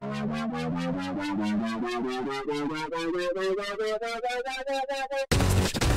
When angels exalted high. When angels exalted high. When angels exalted high. When angels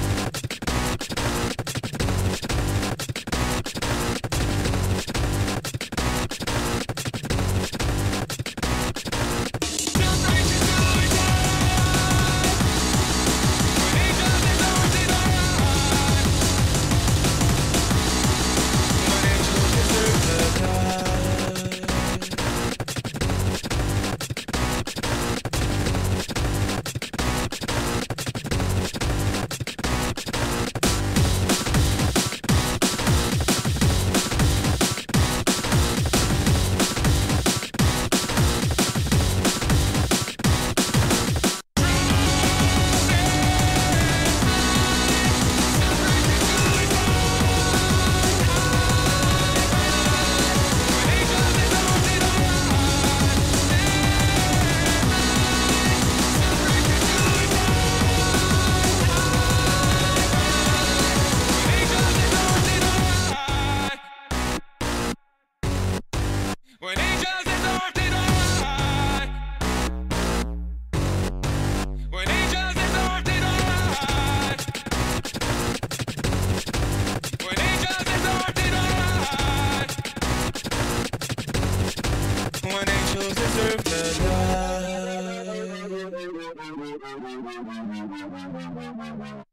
deserve to die.